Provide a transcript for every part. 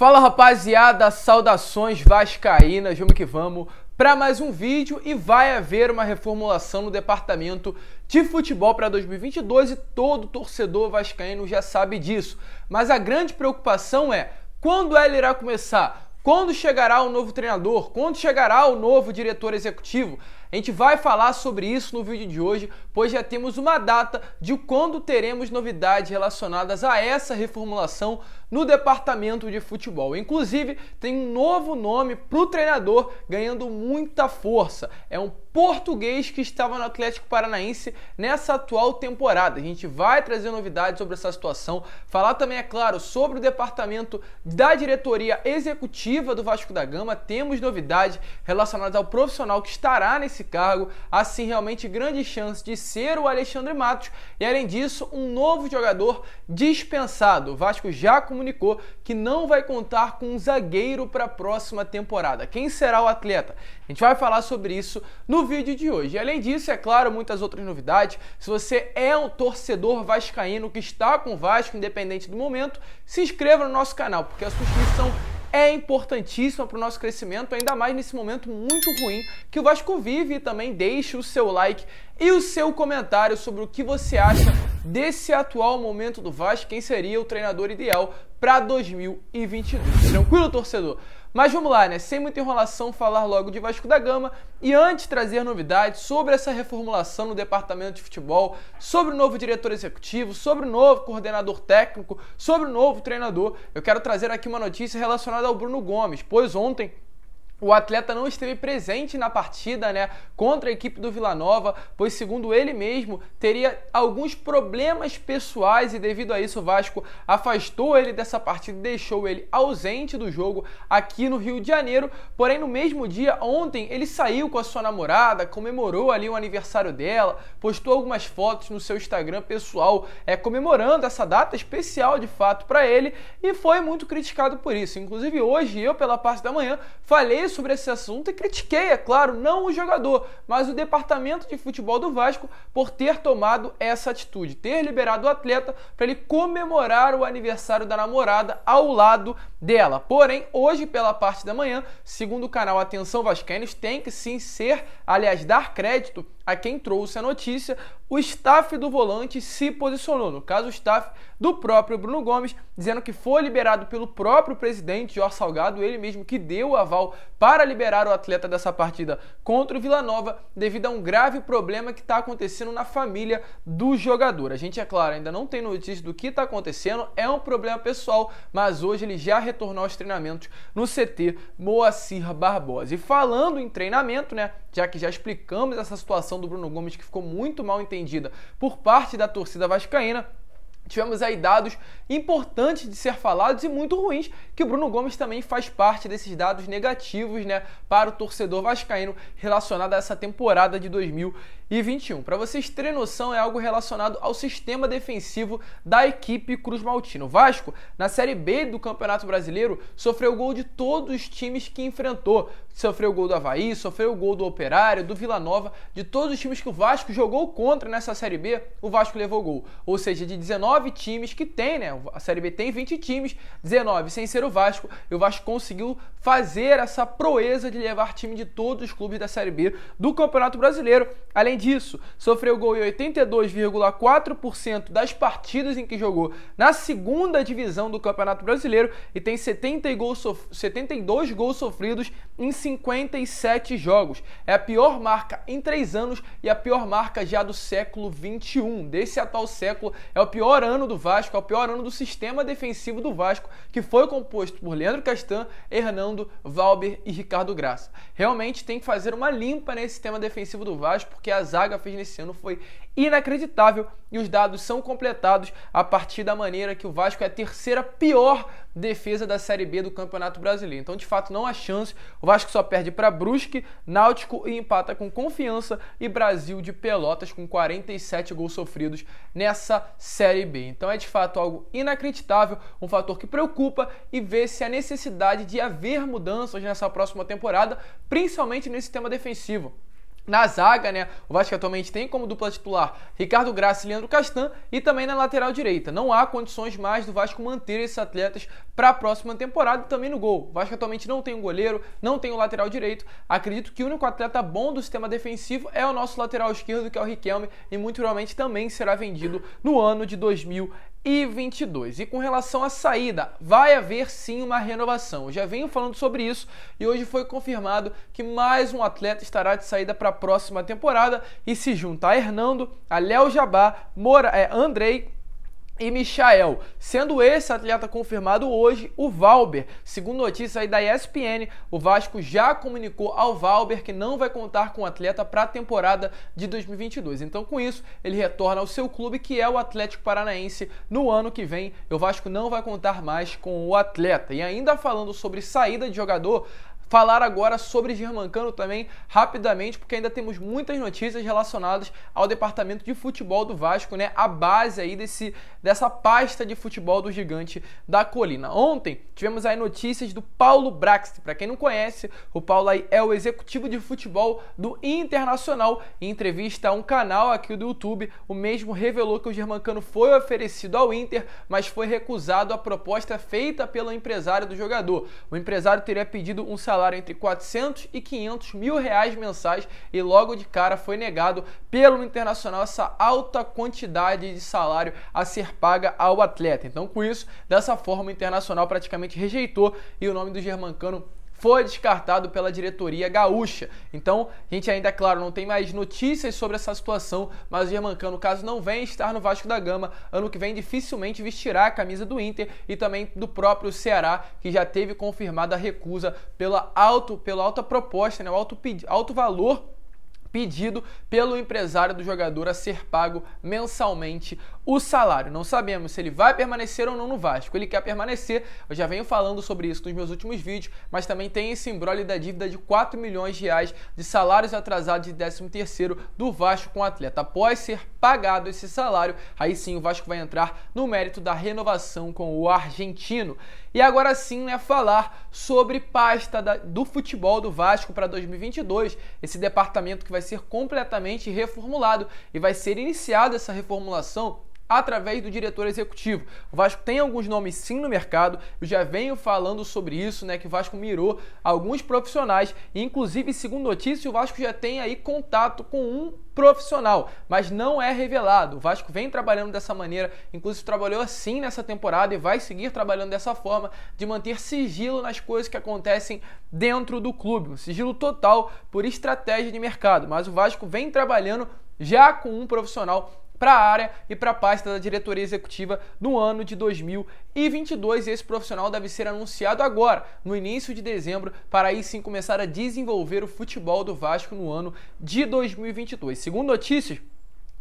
Fala rapaziada, saudações vascaínas, vamos que vamos para mais um vídeo e vai haver uma reformulação no departamento de futebol para 2022 e todo torcedor vascaíno já sabe disso. Mas a grande preocupação é quando ela irá começar? Quando chegará o novo treinador? Quando chegará o novo diretor executivo? A gente vai falar sobre isso no vídeo de hoje, pois já temos uma data de quando teremos novidades relacionadas a essa reformulação no departamento de futebol. Inclusive, tem um novo nome para o treinador ganhando muita força. É um português que estava no Atlético Paranaense nessa atual temporada. A gente vai trazer novidades sobre essa situação, falar também, é claro, sobre o departamento da diretoria executiva do Vasco da Gama. Temos novidades relacionadas ao profissional que estará nesse esse cargo, assim realmente grande chance de ser o Alexandre Matos e além disso, um novo jogador dispensado. O Vasco já comunicou que não vai contar com um zagueiro para a próxima temporada. Quem será o atleta? A gente vai falar sobre isso no vídeo de hoje. E além disso, é claro, muitas outras novidades. Se você é um torcedor vascaíno que está com o Vasco, independente do momento, se inscreva no nosso canal, porque a sua inscrição é importantíssima para o nosso crescimento, ainda mais nesse momento muito ruim que o Vasco vive. E também deixe o seu like e o seu comentário sobre o que você acha desse atual momento do Vasco, quem seria o treinador ideal para 2022. Tranquilo, torcedor? Mas vamos lá, né? Sem muita enrolação, falar logo de Vasco da Gama e antes trazer novidades sobre essa reformulação no departamento de futebol, sobre o novo diretor executivo, sobre o novo coordenador técnico, sobre o novo treinador. Eu quero trazer aqui uma notícia relacionada ao Bruno Gomes, pois ontem o atleta não esteve presente na partida né, contra a equipe do Vila Nova, pois, segundo ele mesmo, teria alguns problemas pessoais e, devido a isso, o Vasco afastou ele dessa partida e deixou ele ausente do jogo aqui no Rio de Janeiro. Porém, no mesmo dia, ontem, ele saiu com a sua namorada, comemorou ali o aniversário dela, postou algumas fotos no seu Instagram pessoal, é, comemorando essa data especial de fato para ele e foi muito criticado por isso. Inclusive, hoje, eu, pela parte da manhã, falei sobre esse assunto e critiquei, é claro, não o jogador, mas o departamento de futebol do Vasco por ter tomado essa atitude, ter liberado o atleta para ele comemorar o aniversário da namorada ao lado dela. Porém, hoje, pela parte da manhã, segundo o canal Atenção Vascaínos, tem que sim ser, aliás, dar crédito a quem trouxe a notícia, o staff do volante se posicionou, no caso o staff do próprio Bruno Gomes, dizendo que foi liberado pelo próprio presidente Jorge Salgado, ele mesmo que deu o aval para liberar o atleta dessa partida contra o Vila Nova, devido a um grave problema que está acontecendo na família do jogador. A gente, é claro, ainda não tem notícia do que está acontecendo, é um problema pessoal, mas hoje ele já retornou aos treinamentos no CT Moacir Barbosa. E falando em treinamento, né, já que já explicamos essa situação do Bruno Gomes que ficou muito mal entendida por parte da torcida vascaína, tivemos aí dados importantes de ser falados e muito ruins, que o Bruno Gomes também faz parte desses dados negativos, né, para o torcedor vascaíno relacionado a essa temporada de 2021. Para vocês terem noção, é algo relacionado ao sistema defensivo da equipe Cruz Maltino. O Vasco, na Série B do Campeonato Brasileiro, sofreu gol de todos os times que enfrentou. Sofreu gol do Havaí, sofreu gol do Operário, do Vila Nova, de todos os times que o Vasco jogou contra nessa Série B, o Vasco levou gol. Ou seja, de 19 19 times que tem, né? A Série B tem 20 times, 19 sem ser o Vasco, e o Vasco conseguiu fazer essa proeza de levar time de todos os clubes da Série B do Campeonato Brasileiro. Além disso, sofreu gol em 82,4% das partidas em que jogou na segunda divisão do Campeonato Brasileiro e tem 70 gols 72 gols sofridos em 57 jogos. É a pior marca em três anos e a pior marca já do século 21. Desse atual século, é o pior ano do Vasco, é o pior ano do sistema defensivo do Vasco, que foi composto por Leandro Castan, Hernando, Valber e Ricardo Graça. Realmente tem que fazer uma limpa nesse sistema defensivo do Vasco, porque zaga fez nesse ano foi inacreditável e os dados são completados a partir da maneira que o Vasco é a terceira pior defesa da Série B do Campeonato Brasileiro. Então, de fato, não há chance. O Vasco só perde para Brusque, Náutico e empata com Confiança e Brasil de Pelotas com 47 gols sofridos nessa Série B. Então, é de fato algo inacreditável, um fator que preocupa e vê se a necessidade de haver mudanças nessa próxima temporada, principalmente nesse sistema defensivo. Na zaga, né? O Vasco atualmente tem como dupla titular Ricardo Graça e Leandro Castan e também na lateral direita. Não há condições mais do Vasco manter esses atletas para a próxima temporada e também no gol. O Vasco atualmente não tem um goleiro, não tem um lateral direito. Acredito que o único atleta bom do sistema defensivo é o nosso lateral esquerdo, que é o Riquelme, e muito provavelmente também será vendido no ano de 2020 e 22. E com relação à saída, vai haver sim uma renovação. Eu já venho falando sobre isso e hoje foi confirmado que mais um atleta estará de saída para a próxima temporada e se junta a Hernando, a Léo Jabá, Mora, é, Andrei e Michael, sendo esse atleta confirmado hoje o Valber. Segundo notícia aí da ESPN, o Vasco já comunicou ao Valber que não vai contar com o atleta para a temporada de 2022. Então, com isso, ele retorna ao seu clube, que é o Atlético Paranaense, no ano que vem. O Vasco não vai contar mais com o atleta. E ainda falando sobre saída de jogador, falar agora sobre Germancano também rapidamente, porque ainda temos muitas notícias relacionadas ao departamento de futebol do Vasco, né? A base aí desse, dessa pasta de futebol do gigante da colina. Ontem tivemos aí notícias do Paulo Brax. Para quem não conhece, o Paulo aí é o executivo de futebol do Internacional. Em entrevista a um canal aqui do YouTube, o mesmo revelou que o Germancano foi oferecido ao Inter, mas foi recusado a proposta feita pelo empresário do jogador. O empresário teria pedido um salário salário entre 400 e 500 mil reais mensais e logo de cara foi negado pelo Internacional essa alta quantidade de salário a ser paga ao atleta. Então, com isso, dessa forma, o Internacional praticamente rejeitou e o nome do Germancano foi descartado pela diretoria gaúcha. Então, a gente ainda, é claro, não tem mais notícias sobre essa situação, mas o Germancano, caso não venha estar no Vasco da Gama, ano que vem dificilmente vestirá a camisa do Inter e também do próprio Ceará, que já teve confirmada a recusa pela, alto, pela alta proposta, né, o alto, alto valor pedido pelo empresário do jogador a ser pago mensalmente o salário. Não sabemos se ele vai permanecer ou não no Vasco. Ele quer permanecer, eu já venho falando sobre isso nos meus últimos vídeos, mas também tem esse embrólio da dívida de 4 milhões de reais de salários atrasados de 13 terceiro do Vasco com o atleta. Após ser pagado esse salário, aí sim o Vasco vai entrar no mérito da renovação com o argentino. E agora sim, né, falar sobre pasta da, do futebol do Vasco para 2022, esse departamento que vai ser completamente reformulado e vai ser iniciada essa reformulação através do diretor executivo. O Vasco tem alguns nomes sim no mercado, eu já venho falando sobre isso, né, que o Vasco mirou alguns profissionais, e inclusive, segundo notícia, o Vasco já tem aí contato com um profissional, mas não é revelado. O Vasco vem trabalhando dessa maneira, inclusive trabalhou assim nessa temporada e vai seguir trabalhando dessa forma de manter sigilo nas coisas que acontecem dentro do clube, um sigilo total por estratégia de mercado. Mas o Vasco vem trabalhando já com um profissional para a área e para a pasta da diretoria executiva no ano de 2022. E esse profissional deve ser anunciado agora, no início de dezembro, para aí sim começar a desenvolver o futebol do Vasco no ano de 2022. Segundo notícias,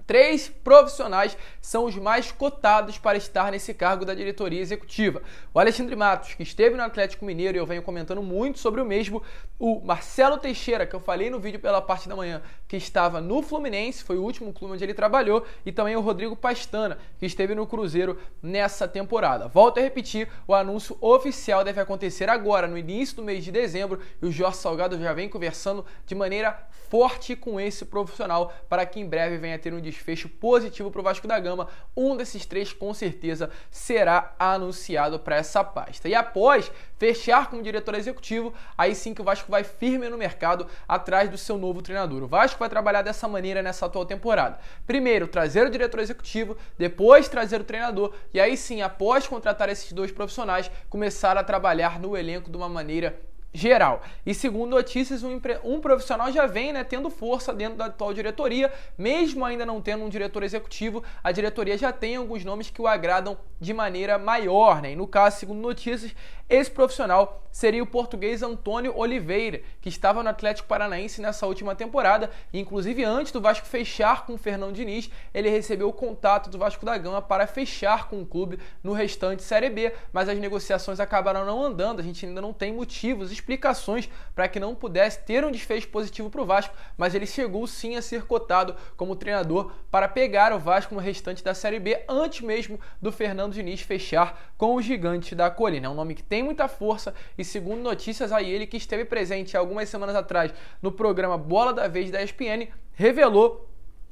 Três profissionais são os mais cotados para estar nesse cargo da diretoria executiva. O Alexandre Matos, que esteve no Atlético Mineiro e eu venho comentando muito sobre o mesmo. O Marcelo Teixeira, que eu falei no vídeo pela parte da manhã, que estava no Fluminense, foi o último clube onde ele trabalhou. E também o Rodrigo Pastana, que esteve no Cruzeiro nessa temporada. Volto a repetir, o anúncio oficial deve acontecer agora, no início do mês de dezembro. E o Jorge Salgado já vem conversando de maneira forte com esse profissional para que em breve venha ter um desfecho positivo para o Vasco da Gama. Um desses três, com certeza, será anunciado para essa pasta. E após fechar como diretor executivo, aí sim que o Vasco vai firme no mercado atrás do seu novo treinador. O Vasco vai trabalhar dessa maneira nessa atual temporada. Primeiro, trazer o diretor executivo, depois trazer o treinador e aí sim, após contratar esses dois profissionais, começar a trabalhar no elenco de uma maneira geral. E segundo notícias, um, um, profissional já vem né, tendo força dentro da atual diretoria, mesmo ainda não tendo um diretor executivo, a diretoria já tem alguns nomes que o agradam de maneira maior. Né? E no caso, segundo notícias, esse profissional seria o português Antônio Oliveira, que estava no Atlético Paranaense nessa última temporada, e inclusive antes do Vasco fechar com o Fernando Diniz, ele recebeu o contato do Vasco da Gama para fechar com o clube no restante Série B, mas as negociações acabaram não andando, a gente ainda não tem motivos explicações para que não pudesse ter um desfecho positivo para o Vasco, mas ele chegou sim a ser cotado como treinador para pegar o Vasco no restante da Série B antes mesmo do Fernando Diniz fechar com o gigante da colina. É um nome que tem muita força e segundo notícias aí ele que esteve presente algumas semanas atrás no programa Bola da Vez da ESPN revelou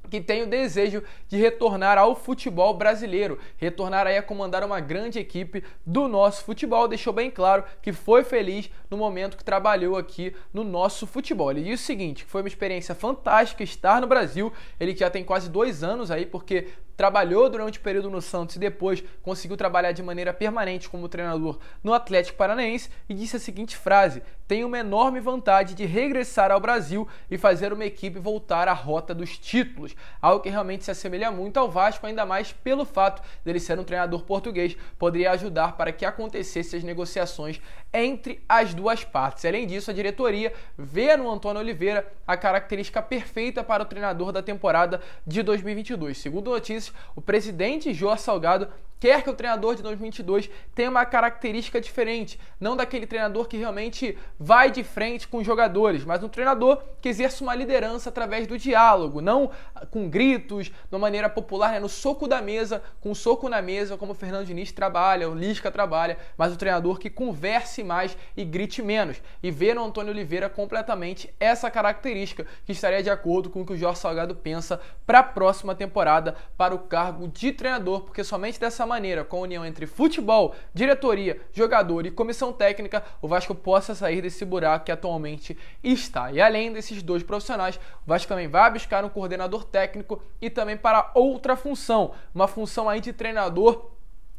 que tem o desejo de retornar ao futebol brasileiro, retornar aí a comandar uma grande equipe do nosso futebol. Deixou bem claro que foi feliz no momento que trabalhou aqui no nosso futebol. Ele disse o seguinte: foi uma experiência fantástica estar no Brasil. Ele já tem quase dois anos aí, porque trabalhou durante o período no Santos e depois conseguiu trabalhar de maneira permanente como treinador no Atlético Paranaense e disse a seguinte frase: Tenho uma enorme vontade de regressar ao Brasil e fazer uma equipe voltar à rota dos títulos. Algo que realmente se assemelha muito ao Vasco, ainda mais pelo fato dele ser um treinador português, poderia ajudar para que acontecessem as negociações entre as duas partes. Além disso, a diretoria vê no Antônio Oliveira a característica perfeita para o treinador da temporada de 2022. Segundo notícias, o presidente João Salgado quer que o treinador de 2022 tenha uma característica diferente, não daquele treinador que realmente vai de frente com os jogadores, mas um treinador que exerce uma liderança através do diálogo, não com gritos, de uma maneira popular, né, no soco da mesa, com o soco na mesa, como o Fernando Diniz trabalha, o Lisca trabalha, mas um treinador que converse mais e grite menos. E vê no Antônio Oliveira completamente essa característica que estaria de acordo com o que o Jorge Salgado pensa para a próxima temporada para o cargo de treinador, porque somente dessa maneira, com a união entre futebol, diretoria, jogador e comissão técnica, o Vasco possa sair desse buraco que atualmente está. E além desses dois profissionais, o Vasco também vai buscar um coordenador técnico e também para outra função, uma função aí de treinador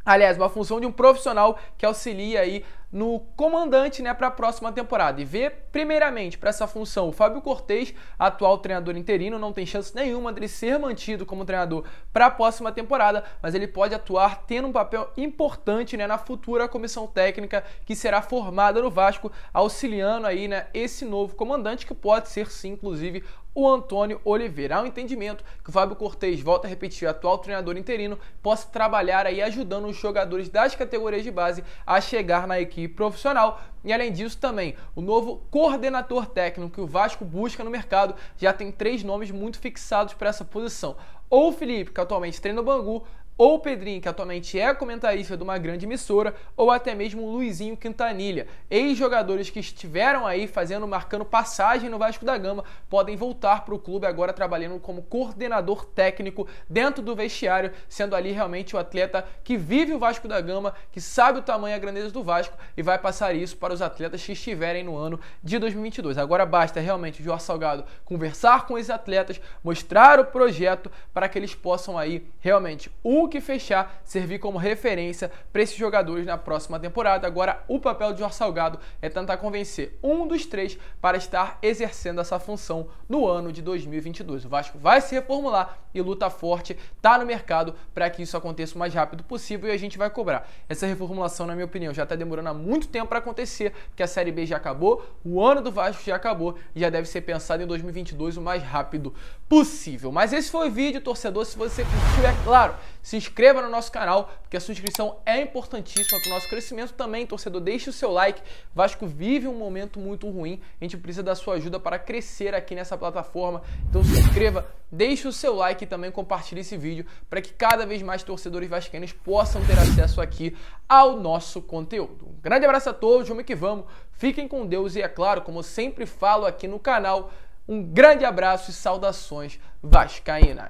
Aliás, uma função de um profissional que auxilia aí no comandante né, para a próxima temporada. E ver, primeiramente, para essa função o Fábio Cortez, atual treinador interino, não tem chance nenhuma dele ser mantido como treinador para a próxima temporada, mas ele pode atuar tendo um papel importante né, na futura comissão técnica que será formada no Vasco, auxiliando aí né, esse novo comandante, que pode ser sim, inclusive, o Antônio Oliveira. Há um entendimento que o Fábio Cortez, volta a repetir, atual treinador interino, possa trabalhar aí ajudando os jogadores das categorias de base a chegar na equipe profissional. E além disso, também o novo coordenador técnico que o Vasco busca no mercado já tem três nomes muito fixados para essa posição. Ou o Felipe, que atualmente treina o Bangu, ou o Pedrinho, que atualmente é comentarista de uma grande emissora, ou até mesmo o Luizinho Quintanilha. Ex-jogadores que estiveram aí fazendo, marcando passagem no Vasco da Gama, podem voltar para o clube agora trabalhando como coordenador técnico dentro do vestiário, sendo ali realmente o atleta que vive o Vasco da Gama, que sabe o tamanho e a grandeza do Vasco e vai passar isso para os atletas que estiverem no ano de 2022. Agora basta realmente o Jorge Salgado conversar com esses atletas, mostrar o projeto para que eles possam aí realmente o que fechar, servir como referência para esses jogadores na próxima temporada. Agora, o papel de Jorge Salgado é tentar convencer um dos três para estar exercendo essa função no ano de 2022. O Vasco vai se reformular e luta forte, tá no mercado para que isso aconteça o mais rápido possível e a gente vai cobrar. Essa reformulação, na minha opinião, já está demorando há muito tempo para acontecer, porque a Série B já acabou, o ano do Vasco já acabou e já deve ser pensado em 2022 o mais rápido possível. Mas esse foi o vídeo, torcedor. Se você estiver claro, se inscreva no nosso canal, porque a sua inscrição é importantíssima para o nosso crescimento também. Torcedor, deixe o seu like. Vasco vive um momento muito ruim. A gente precisa da sua ajuda para crescer aqui nessa plataforma. Então se inscreva, deixe o seu like e também compartilhe esse vídeo para que cada vez mais torcedores vascaínos possam ter acesso aqui ao nosso conteúdo. Um grande abraço a todos, vamos que vamos. Fiquem com Deus e é claro, como sempre falo aqui no canal, um grande abraço e saudações vascaínas.